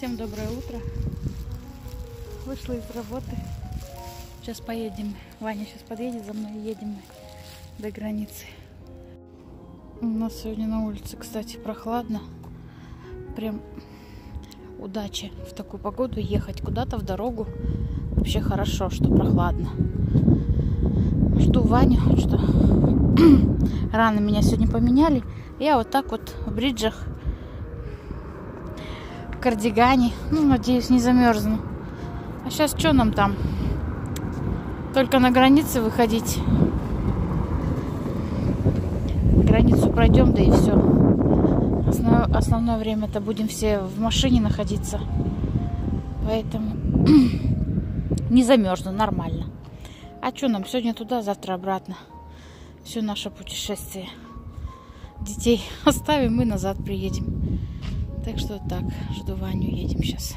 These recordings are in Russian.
Всем доброе утро. Вышла из работы. Сейчас поедем. Ваня сейчас подъедет за мной едем до границы. У нас сегодня на улице, кстати, прохладно. Прям удача в такую погоду ехать куда-то в дорогу. Вообще хорошо, что прохладно. Жду Ваню, что рано меня сегодня поменяли. Я вот так вот в бриджах, кардигане. Ну, надеюсь, не замерзну. А сейчас что нам там? Только на границе выходить. Границу пройдем, да и все. Основ... Основное время-то будем все в машине находиться. Поэтому не замерзну, нормально. А что нам сегодня туда, завтра обратно. Все наше путешествие. Детей оставим и назад приедем. Так что так, жду Ваню, едем сейчас.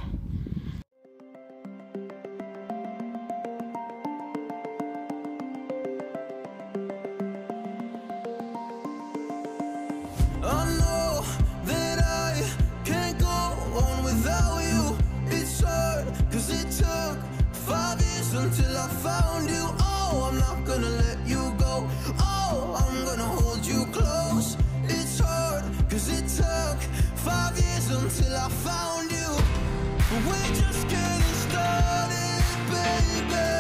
Until I found you. We're just getting started, baby.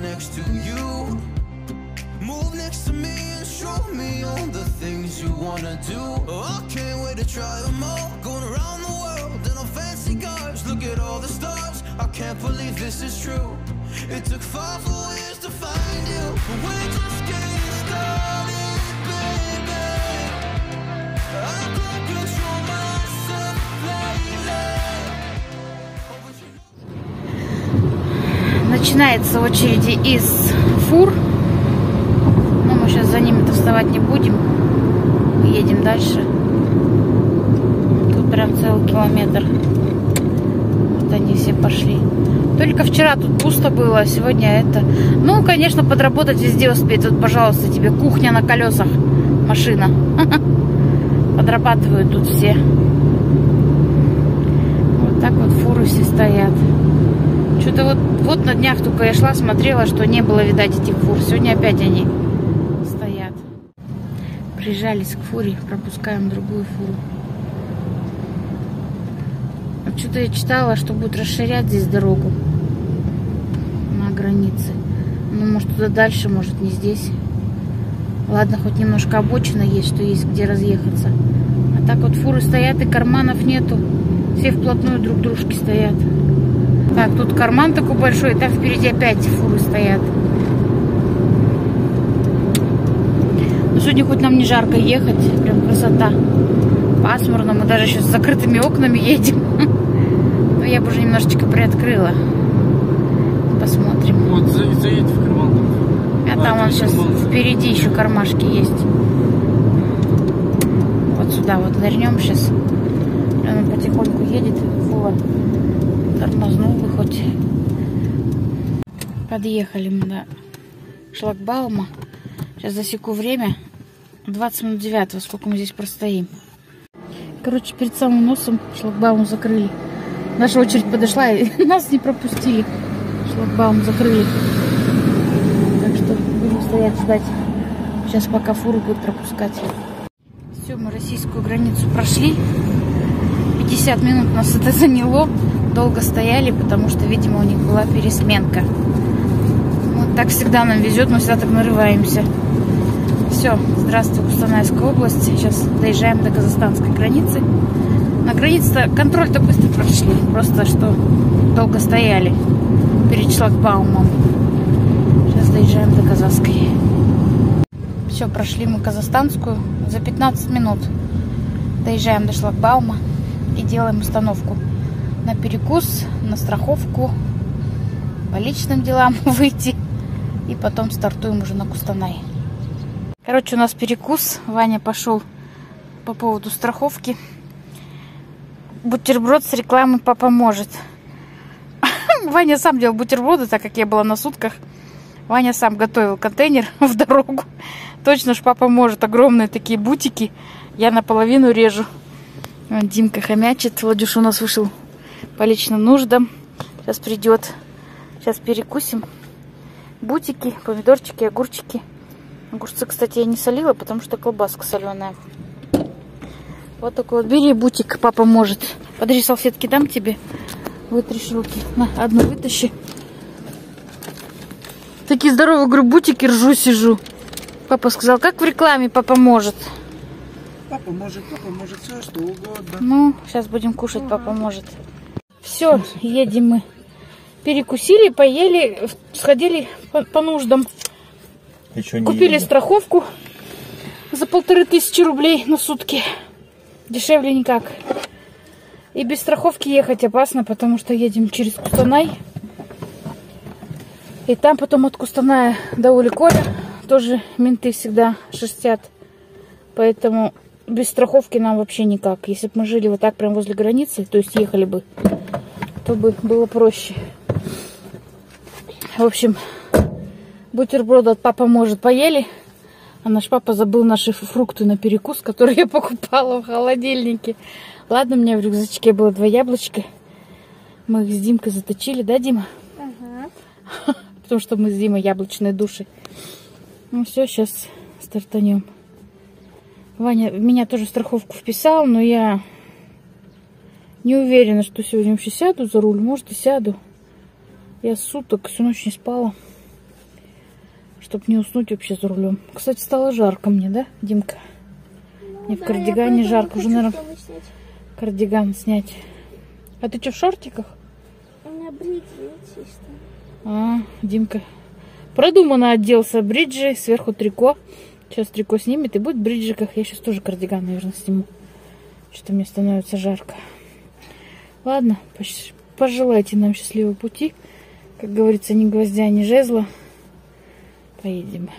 Next to you. Move next to me and show me all the things you wanna do. Oh, I can't wait to try them all. Going around the world in a fancy cars. Look at all the stars. I can't believe this is true. It took five full years to find you. But we're just getting started, Начинается очереди из фур. Но мы сейчас за ними-то вставать не будем. Едем дальше. Тут прям целый километр. Вот они все пошли. Только вчера тут пусто было, а сегодня это... Ну, конечно, подработать везде успеть. Вот, пожалуйста, тебе кухня на колесах. Машина. Подрабатывают тут все. Вот так вот фуры все стоят. Что-то вот, вот на днях только я шла, смотрела, что не было, видать, этих фур. Сегодня опять они стоят. Прижались к фуре, пропускаем другую фуру. Вот Что-то я читала, что будут расширять здесь дорогу на границе. Ну, может, туда дальше, может, не здесь. Ладно, хоть немножко обочина есть, что есть где разъехаться. А так вот фуры стоят, и карманов нету. Все вплотную друг к дружке стоят. Так, тут карман такой большой, там впереди опять фуры стоят. Ну, сегодня хоть нам не жарко ехать, прям красота. Пасмурно, мы даже сейчас с закрытыми окнами едем. Но я бы уже немножечко приоткрыла. Посмотрим. Вот, за- заедь в карман. А там он сейчас впереди еще кармашки есть. Вот сюда вот нырнем сейчас. Он потихоньку едет. Вова тормознул бы хоть. Подъехали мы до шлагбаума. Сейчас засеку время. 20 минут 9. Сколько мы здесь простоим. Короче, перед самым носом шлагбаум закрыли. Наша очередь подошла и нас не пропустили. Шлагбаум закрыли. Так что будем стоять ждать. Сейчас пока фуру будут пропускать. Все, мы российскую границу прошли. 50 минут нас это заняло. Долго стояли, потому что, видимо, у них была пересменка. Вот так всегда нам везет, мы всегда так нарываемся. Все, здравствуй, Кустанайская область. Сейчас доезжаем до казахстанской границы. На границе-то контроль-то быстро прошли. Просто что долго стояли перед шлагбаумом. Сейчас доезжаем до казахской. Все, прошли мы Казахстанскую за 15 минут. Доезжаем до шлагбаума и делаем остановку на перекус, на страховку, по личным делам выйти. И потом стартуем уже на Кустанай. Короче, у нас перекус. Ваня пошел по поводу страховки. Бутерброд с рекламой папа может. Ваня сам делал бутерброды, так как я была на сутках. Ваня сам готовил контейнер в дорогу. Точно ж папа может. Огромные такие бутики. Я наполовину режу. Димка хомячит. Владюш у нас вышел по личным нуждам. Сейчас придет. Сейчас перекусим. Бутики, помидорчики, огурчики. Огурцы, кстати, я не солила, потому что колбаска соленая. Вот такой вот. Бери бутик, папа может. Подожди, салфетки дам тебе. Вытришь руки. На, одну вытащи. Такие здоровые, говорю, бутики ржу, сижу. Папа сказал, как в рекламе папа может. Папа может, папа может все, что угодно. Ну, сейчас будем кушать, папа может. Все, едем мы. Перекусили, поели, сходили по, по нуждам. Купили едем. страховку за полторы тысячи рублей на сутки. Дешевле никак. И без страховки ехать опасно, потому что едем через Кустанай. И там потом от Кустаная до Уликоля тоже менты всегда шерстят. Поэтому без страховки нам вообще никак. Если бы мы жили вот так прям возле границы, то есть ехали бы, то бы было проще. В общем, бутерброды от папа может поели. А наш папа забыл наши фрукты на перекус, которые я покупала в холодильнике. Ладно, у меня в рюкзачке было два яблочка. Мы их с Димкой заточили, да, Дима? Потому что мы с Димой яблочные души. Ну все, сейчас стартанем. Ваня меня тоже страховку вписал, но я не уверена, что сегодня вообще сяду за руль. Может и сяду. Я суток всю ночь не спала. Чтобы не уснуть вообще за рулем. Кстати, стало жарко мне, да, Димка? Мне в кардигане жарко. Уже, наверное, кардиган снять. А ты что, в шортиках? У меня бриджи чисто. А, Димка продуманно оделся. Бриджи, сверху трико. Сейчас трико снимет и будет в бриджиках. Я сейчас тоже кардиган, наверное, сниму. Что-то мне становится жарко. Ладно, пожелайте нам счастливого пути. Как говорится, ни гвоздя, ни жезла. Поедем.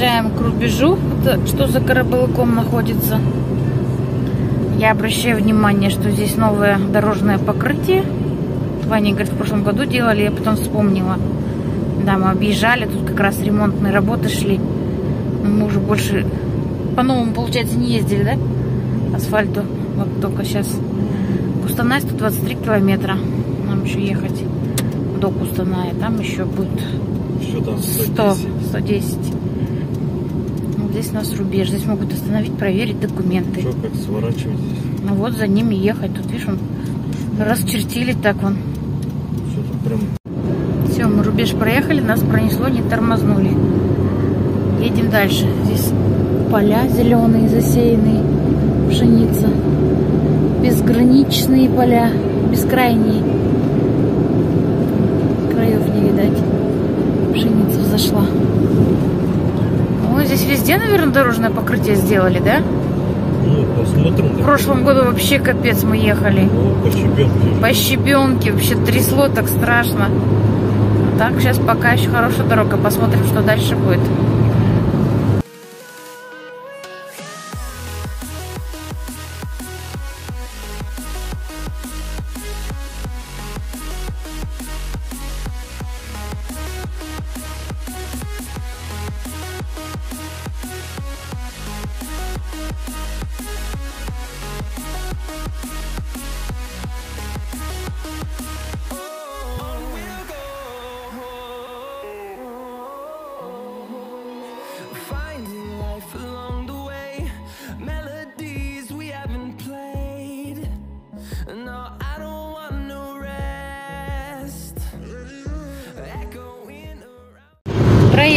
Подъезжаем к рубежу. Что за карабалыком находится? Я обращаю внимание, что здесь новое дорожное покрытие. Ваня говорит, в прошлом году делали, я потом вспомнила. Да, мы объезжали, тут как раз ремонтные работы шли. Мы уже больше по новому, получается, не ездили, да? Асфальту. Вот только сейчас. Кустанай 123 километра. Нам еще ехать до Кустаная. Там еще будет Что там? 100, 110. Ну, здесь у нас рубеж. Здесь могут остановить, проверить документы. Что, как сворачивать здесь? Ну вот за ними ехать. Тут, видишь, он расчертили так вон. Что-то прям... Все, мы рубеж проехали, нас пронесло, не тормознули. Едем дальше. Здесь поля зеленые, засеянные, пшеница. Безграничные поля, бескрайние. Краев не видать. Пшеница взошла. Ой, здесь везде, наверное, дорожное покрытие сделали, да? Ну, посмотрим. В прошлом году вообще капец мы ехали. Ну, по щебенке. По щебенке вообще трясло так страшно. Так, сейчас пока еще хорошая дорога. Посмотрим, что дальше будет.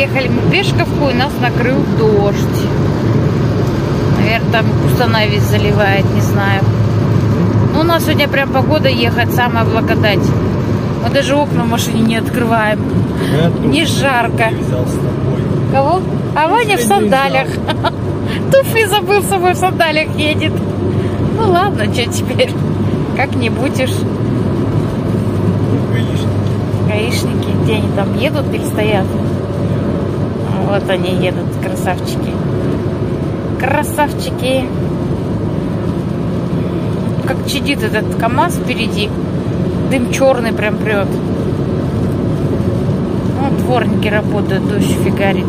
Around. Проехали мы пешковку, и нас накрыл дождь. Наверное, там Кустанай весь заливает, не знаю. Ну, у нас сегодня прям погода ехать, самая благодать. Мы даже окна в машине не открываем. Не жарко. Кого? А Ваня в не сандалях. Туфли забыл с собой в сандалях едет. Ну ладно, что теперь? Как-нибудь уж. Гаишник. Гаишники, где они там едут или стоят? Вот они едут, красавчики. Красавчики. Как чадит этот КамАЗ впереди. Дым черный прям прет. Ну, дворники работают, дождь фигарит.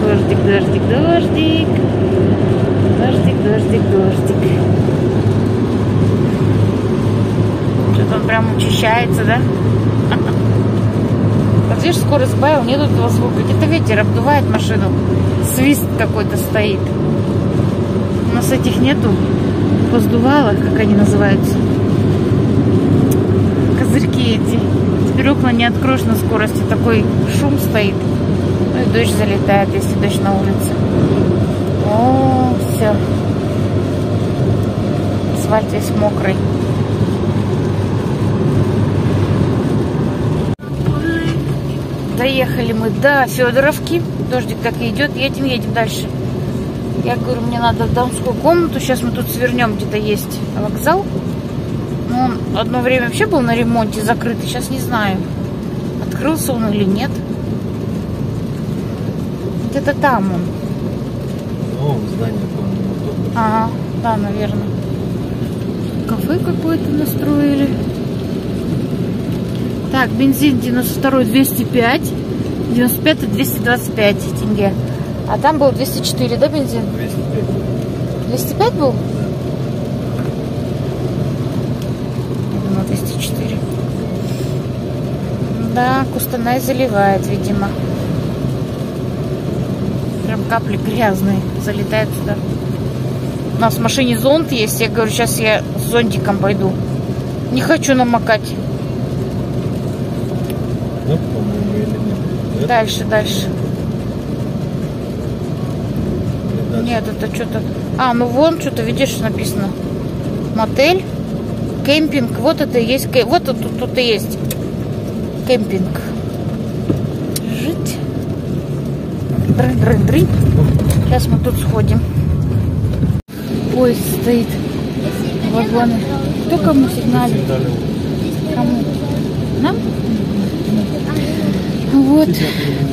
Дождик, дождик, дождик. Дождик, дождик, дождик. Что-то он прям учащается, да? Видишь, скорость сбавил, нету этого звука. Где-то ветер обдувает машину. Свист какой-то стоит. У нас этих нету воздувалок, как они называются. Козырьки эти. Теперь окна не откроешь на скорости. Такой шум стоит. Ну и дождь залетает, если дождь на улице. О, все. Асфальт весь мокрый. Доехали мы до Федоровки. Дождик так и идет. Едем, едем дальше. Я говорю, мне надо в дамскую комнату. Сейчас мы тут свернем, где-то есть вокзал. Ну, он одно время вообще был на ремонте закрытый. Сейчас не знаю, открылся он или нет. Где-то там он. Ну, здание, по-моему, Ага, да, наверное. Кафе какое-то настроили. Так, бензин 92 205, 95 225 тенге. А там был 204, да, бензин? тут. 205. 205 был? Я думала, 204. Да, Кустанай заливает, видимо. Прям капли грязные залетают сюда. У нас в машине зонт есть. Я говорю, сейчас я с зонтиком пойду. Не хочу намокать. Ну, по-моему, или нет. Нет? Дальше, дальше. Нет, это что-то... А, ну вон что-то, видишь, написано. Мотель, кемпинг. Вот это и есть. Вот тут, тут, тут и есть. Кемпинг. Жить. Дрын, дрын, дрын. Сейчас мы тут сходим. Поезд стоит. Вагоны. Кто кому сигналит? Кому? Нам? Вот.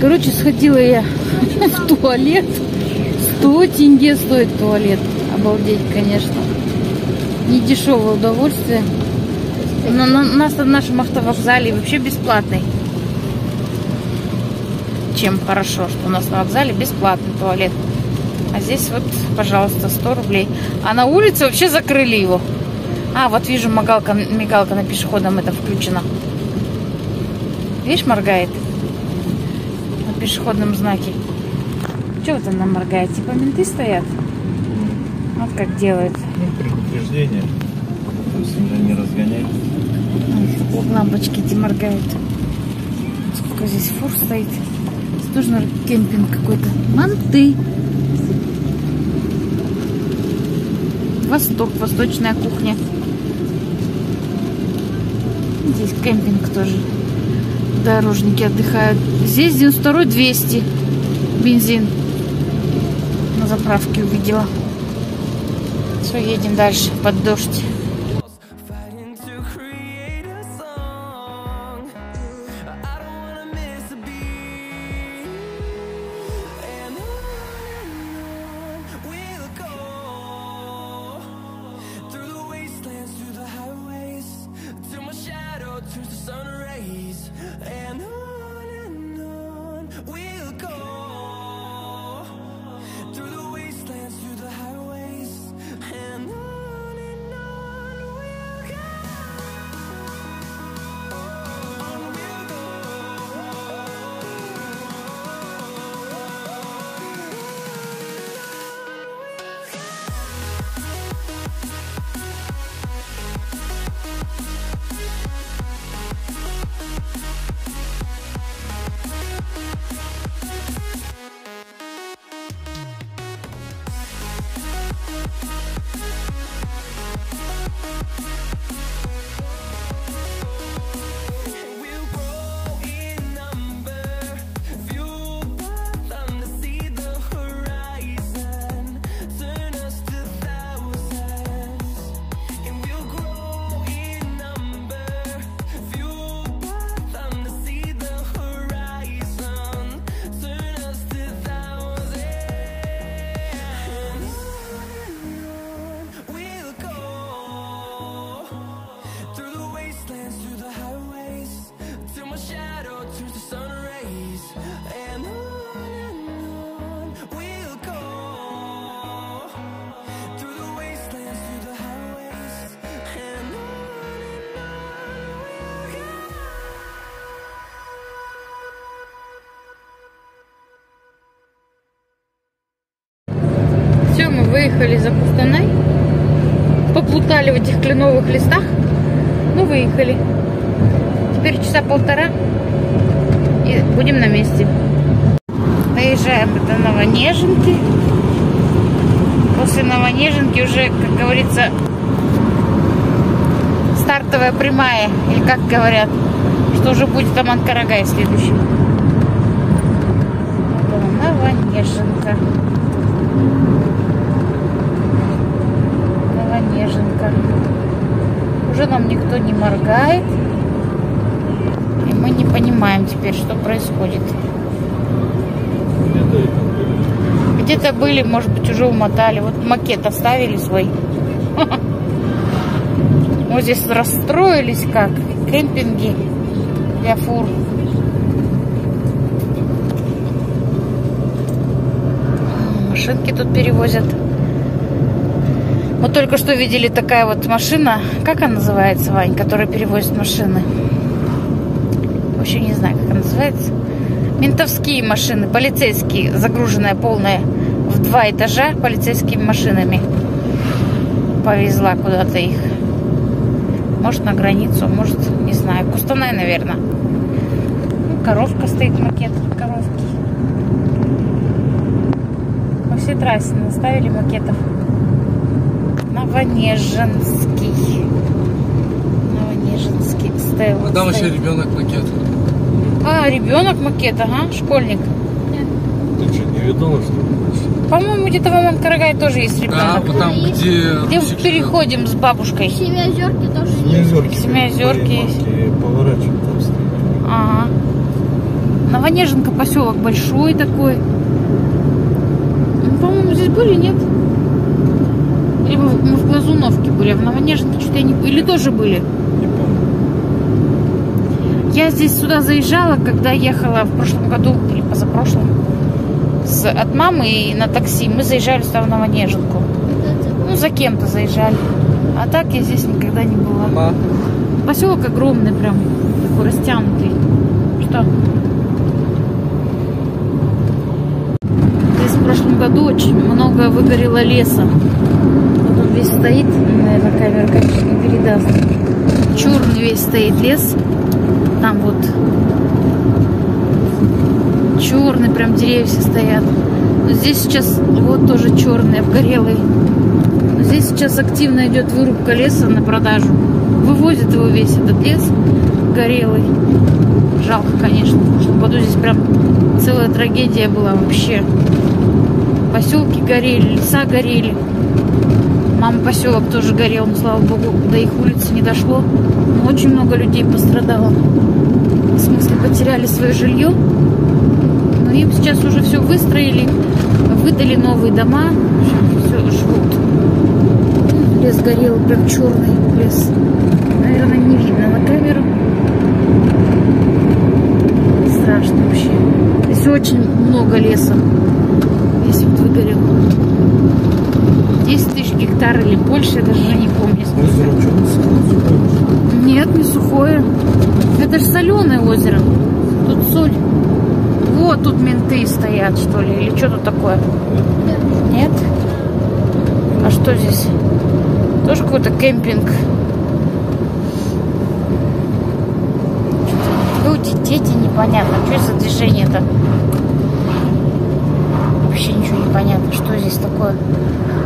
Короче, сходила я в туалет. 100 тенге стоит туалет. Обалдеть, конечно. Не дешевое удовольствие. Но на, нас на нашем автовокзале вообще бесплатный. Чем хорошо, что у нас на вокзале бесплатный туалет. А здесь вот, пожалуйста, 100 рублей. А на улице вообще закрыли его. А, вот вижу, мигалка, мигалка на пешеходном это включена. Видишь, моргает? Пешеходном знаке. Чего вот она моргает? Типа менты стоят? Вот как делают. Ну, предупреждение. То есть уже не разгонять. Лампочки эти моргают. Сколько здесь фур стоит. Здесь тоже наверное, кемпинг какой-то. Манты. Восток, восточная кухня. Здесь кемпинг тоже. Дорожники отдыхают. Здесь 92 200 бензин. На заправке увидела. Все, едем дальше под дождь. Выехали за Кустанай. Поплутали в этих кленовых листах. Ну, выехали. Теперь часа полтора. И будем на месте. Доезжаем до Новонеженки. После Новонеженки уже, как говорится, стартовая прямая. Или как говорят, что уже будет там Анкарагай следующий. Новонеженка. Новонеженка. Уже нам никто не моргает. И мы не понимаем теперь, что происходит. Где-то это были. Где-то были, может быть, уже умотали. Вот макет оставили свой. Вот здесь расстроились как. Кемпинги для фур. Машинки тут перевозят. Мы только что видели такая вот машина. Как она называется, Вань, которая перевозит машины? Вообще не знаю, как она называется. Ментовские машины, полицейские, загруженная полная в два этажа полицейскими машинами. Повезла куда-то их. Может, на границу, может, не знаю. Кустанай, наверное. Ну, коровка стоит, макет коровки. По всей трассе наставили макетов. Новонеженский. Новонеженский стейл. А там еще ребенок макет. А, ребенок макет, ага, школьник. Ты что, не видала, что ли? По-моему, где-то в Аманкарагае тоже есть Да, ребенок. вот там, где... Где мы переходим с бабушкой. Семиозерки тоже есть. Семиозерки. Семиозерки есть. Поворачивают там стоит. Ага. Новонеженка поселок большой такой. Ну, по-моему, здесь были, нет? Или мы, мы в Глазуновке были, а в Новонеженке что-то я не... Или тоже были? Не помню. Я здесь сюда заезжала, когда ехала в прошлом году или позапрошлом с, от мамы и на такси. Мы заезжали сюда в Новонеженку. Ну, за кем-то заезжали. А так я здесь никогда не была. Ма. Поселок огромный прям, такой растянутый. Что? Здесь в прошлом году очень много выгорело леса. Весь стоит, наверное, камера, конечно, не передаст. Черный весь стоит лес. Там вот черный, прям деревья все стоят. Но здесь сейчас вот тоже черный, обгорелый. Но здесь сейчас активно идет вырубка леса на продажу. Вывозят его весь этот лес горелый. Жалко, конечно. В прошлом году здесь прям целая трагедия была вообще. Поселки горели, леса горели. Мама поселок тоже горел, но слава богу, до их улицы не дошло. Но очень много людей пострадало. В смысле, потеряли свое жилье. Но им сейчас уже все выстроили, выдали новые дома, все живут. Лес горел, прям черный лес. Наверное, не видно на камеру. Страшно вообще. Здесь очень много леса. Весь вот выгорел. 10 тысяч гектар или больше, я даже не помню. Озеро что Нет, не сухое. Это же соленое озеро. Тут соль. Вот тут менты стоят, что ли, или что тут такое? Нет? А что здесь? Тоже какой-то кемпинг. Люди, дети, непонятно. Что за движение-то? Вообще ничего не понятно, что здесь такое.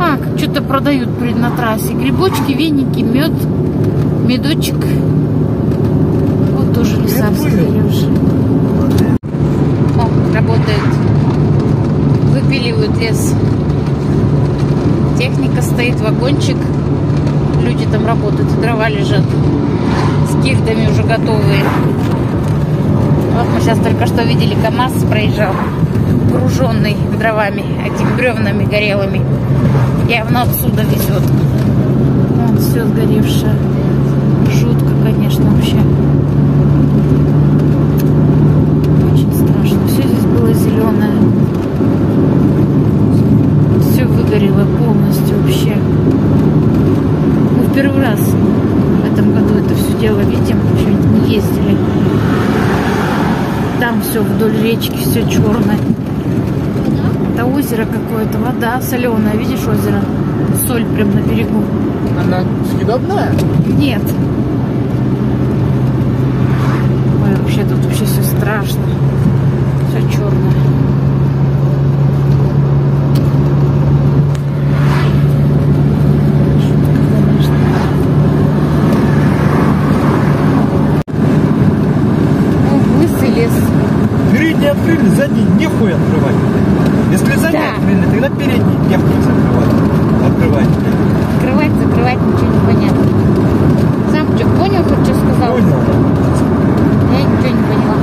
А, что-то продают на трассе. Грибочки, веники, мед, медочек. Вот тоже леса заревшие. О, работает. Выпиливают лес. Техника стоит, вагончик. Люди там работают, дрова лежат. С кирдами уже готовые. Вот мы сейчас только что видели КАМАЗ проезжал, груженный дровами, этими бревнами горелыми. Явно отсюда везет. Вон все сгоревшее. Жутко, конечно, вообще. Очень страшно. Все здесь было зеленое. Все выгорело полностью вообще. Мы в первый раз в этом году это все дело видим. Еще не ездили. Там все вдоль речки, все черное. Это озеро какое-то, вода соленая. Видишь озеро? Соль прям на берегу. Она съедобная? Нет. Ой, вообще тут вообще все страшно. Все черное. Жутко, конечно. О, лысый лес. Передний открыли, задний нехуй открывать. Если задний Да. открыли, тогда передний нехуй закрывать. Открывать. Открывать, закрывать, ничего не понятно. Сам что, понял, хоть что сказал? Понял. Я ничего не поняла.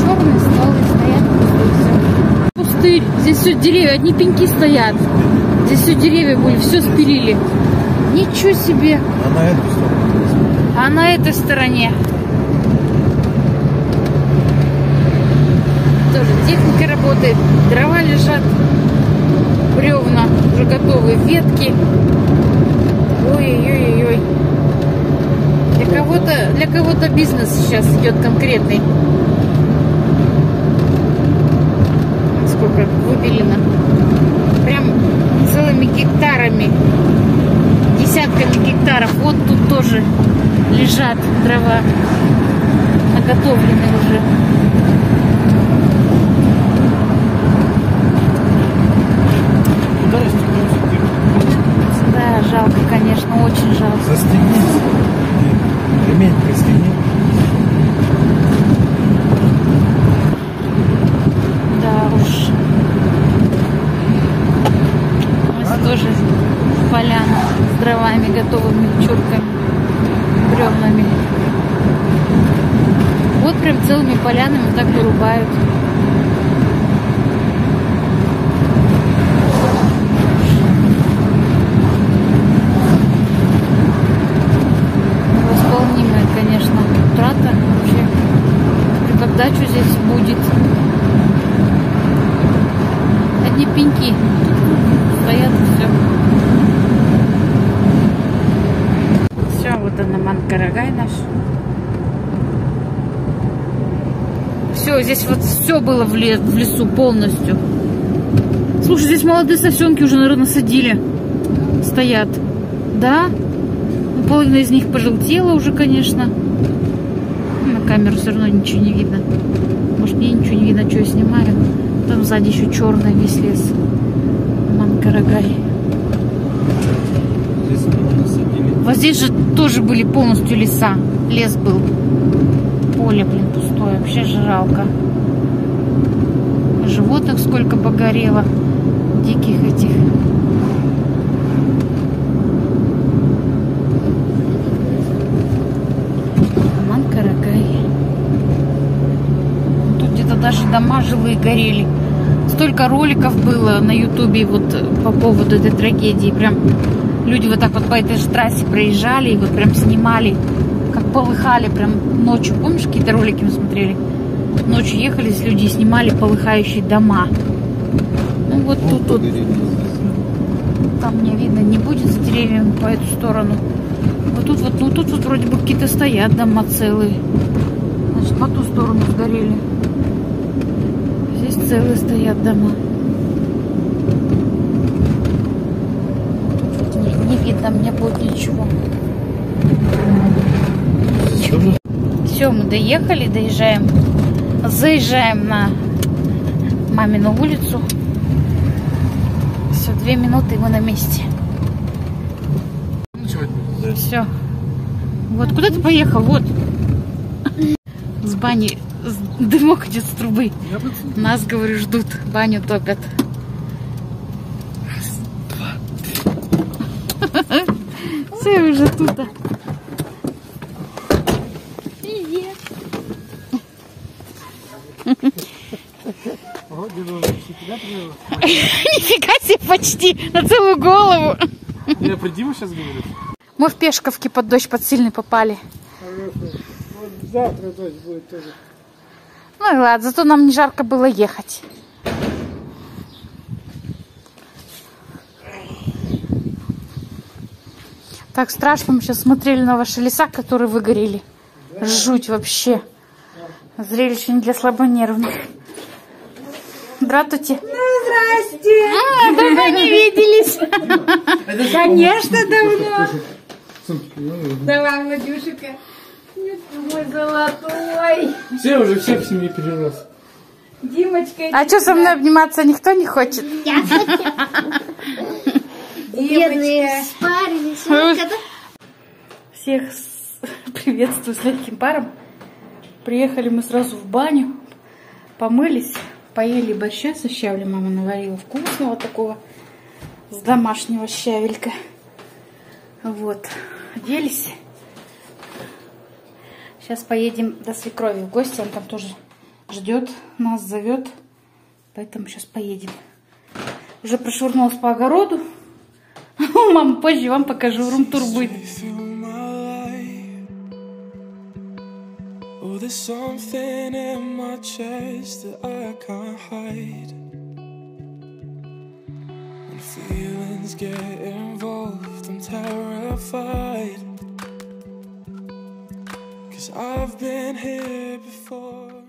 Черные стволы стоят пустые, все. Пустырь. Здесь все деревья, одни пеньки стоят. Здесь все деревья были, все спилили. Ничего себе. А на эту сторону. А на этой стороне тоже техника работает, дрова лежат, бревна уже готовые, ветки. Ой-ой-ой-ой. Для кого-то, для кого-то бизнес сейчас идет конкретный. Выпилено. Прям целыми гектарами, десятками гектаров. Вот тут тоже лежат дрова, наготовленные уже. Да, жалко, конечно, очень жалко. Застегнись. Ремень пристегни. Да уж. Здесь тоже поляна с дровами, готовыми чурками, бревнами. Вот прям целыми полянами так вырубают. Невосполнимая, конечно, трата вообще. И когда что здесь грузовики стоят и все. Все, вот она Манкарагай наш. Все, здесь вот все было в, ле- в лесу полностью. Слушай, здесь молодые сосенки уже, наверное, садили. Стоят. Да? Ну, Половина из них пожелтела уже, конечно. На камеру все равно ничего не видно. Может, мне ничего не видно, что я снимаю. Там сзади еще черный весь лес. Манкарагай. Вот здесь же тоже были полностью леса. Лес был. Поле, блин, пустое. Вообще жалко. Животных сколько погорело. Диких этих. Манкарагай. Тут где-то даже дома жилые горели. Столько роликов было на ютубе вот по поводу этой трагедии. Прям люди вот так вот по этой же трассе проезжали и вот прям снимали, полыхали прям ночью. Помнишь, какие-то ролики мы смотрели? Ночью ехали с люди снимали полыхающие дома. Ну вот тут вот, там мне видно, не будет за деревьями по эту сторону. Вот тут вот, ну тут вот вроде бы какие-то стоят дома целые. Значит, по ту сторону сгорели. Здесь целые стоят дома. Не, не видно мне будет ничего. Все, мы доехали, доезжаем, заезжаем на мамину улицу. Все, две минуты и мы на месте. Все. Вот, куда ты поехал? Вот. С бани дымок идет с трубы. Нас, говорю, ждут. Баню топят. Все уже тут. Привет. Нифига себе почти на целую голову. Я про Диму сейчас говорю? Мы в Пешковке под дождь под сильный попали. Завтра дождь будет тоже. Ну и ладно, зато нам не жарко было ехать. Так страшно, мы сейчас смотрели на ваши леса, которые выгорели. Жуть вообще. Зрелище не для слабонервных. Здравствуйте. Ну, Здрасте! А, давно не виделись. Конечно, давно. Давай, Владюшика. Мой золотой. Все уже всех в семье перерос. Димочка, А что со мной обниматься никто не хочет? Димочка. спарились. Всех приветствую с легким паром. Приехали мы сразу в баню, помылись, поели борща со щавлем. Мама наварила вкусного такого, с домашнего щавелька. Вот, оделись. Сейчас поедем до свекрови в гости, он там тоже ждет, нас зовет. Поэтому сейчас поедем. Уже прошвырнулась по огороду. Мам, позже вам покажу, рум-тур будет. There's something in my chest that I can't hide. When feelings get involved, I'm terrified. Cause I've been here before.